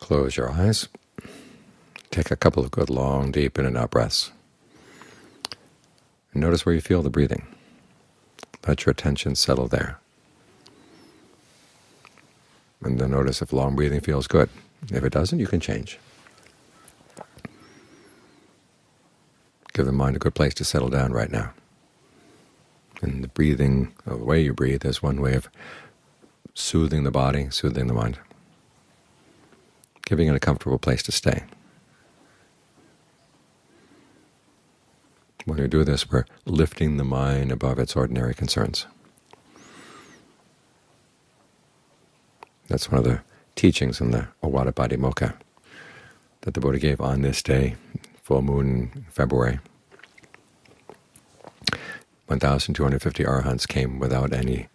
Close your eyes. Take a couple of good long, deep in and out breaths. Notice where you feel the breathing. Let your attention settle there. And then notice if long breathing feels good. If it doesn't, you can change. Give the mind a good place to settle down right now. And the breathing, the way you breathe, is one way of soothing the body, soothing the mind, giving it a comfortable place to stay. When we do this, we're lifting the mind above its ordinary concerns. That's one of the teachings in the Ovada Patimokkha that the Buddha gave on this day, full moon in February. 1,250 arahants came without any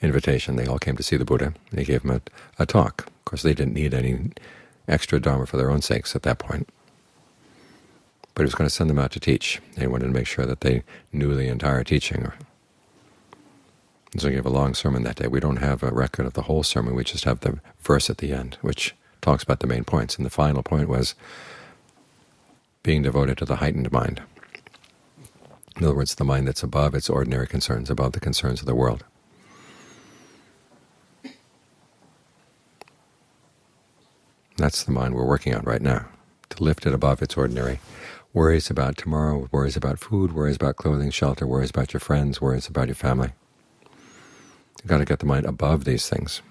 invitation. They all came to see the Buddha. He gave them a, a talk. Of course, they didn't need any extra dharma for their own sakes at that point. But he was going to send them out to teach. He wanted to make sure that they knew the entire teaching. So he gave a long sermon that day. We don't have a record of the whole sermon. We just have the verse at the end, which talks about the main points. And the final point was being devoted to the heightened mind. In other words, the mind that's above its ordinary concerns, above the concerns of the world. That's the mind we're working on right now, to lift it above its ordinary worries about tomorrow, worries about food, worries about clothing, shelter, worries about your friends, worries about your family. You've got to get the mind above these things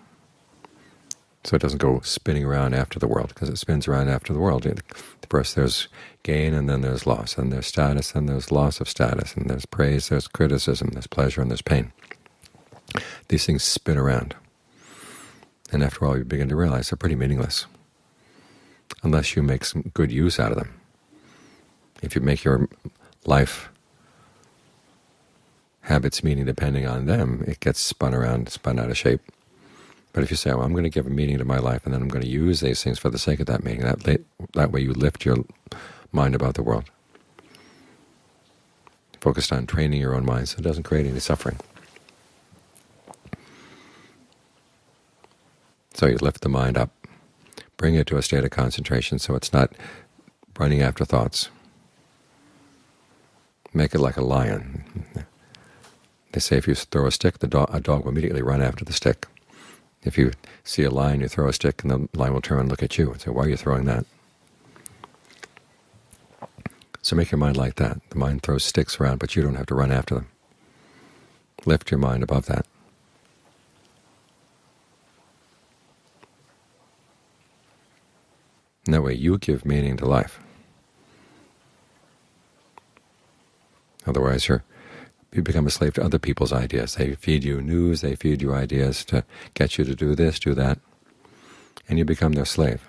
so it doesn't go spinning around after the world, because it spins around after the world. First there's gain, and then there's loss, and there's status, and there's loss of status, and there's praise, there's criticism, there's pleasure, and there's pain. These things spin around, and after all you begin to realize they're pretty meaningless unless you make some good use out of them. If you make your life have its meaning depending on them, it gets spun around, spun out of shape. But if you say, well, I'm going to give a meaning to my life, and then I'm going to use these things for the sake of that meaning, that, that way you lift your mind about the world. Focused on training your own mind so it doesn't create any suffering. So you lift the mind up, bring it to a state of concentration so it's not running after thoughts. Make it like a lion. They say if you throw a stick, the dog, a dog will immediately run after the stick. If you see a lion, you throw a stick, and the lion will turn and look at you and say, why are you throwing that? So make your mind like that. The mind throws sticks around, but you don't have to run after them. Lift your mind above that. And that way you give meaning to life. Otherwise you become a slave to other people's ideas. They feed you news, they feed you ideas to get you to do this, do that, and you become their slave.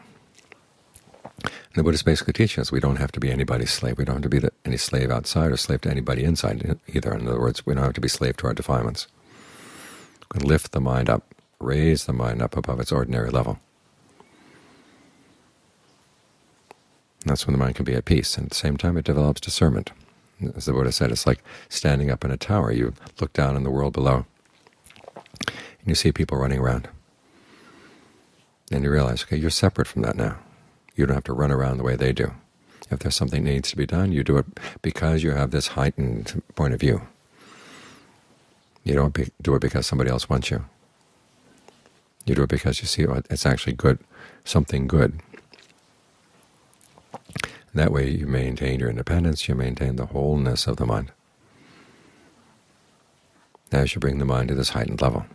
And the Buddha is basically teaching us we don't have to be anybody's slave. We don't have to be any slave outside or slave to anybody inside either. In other words, we don't have to be slave to our defilements. We can lift the mind up, raise the mind up above its ordinary level. And that's when the mind can be at peace, and at the same time it develops discernment. As the Buddha said, it's like standing up in a tower. You look down in the world below, and you see people running around. And you realize, okay, you're separate from that now. You don't have to run around the way they do. If there's something that needs to be done, you do it because you have this heightened point of view. You don't do it because somebody else wants you. You do it because you see oh, it's actually good, something good that way you maintain your independence, you maintain the wholeness of the mind as you bring the mind to this heightened level.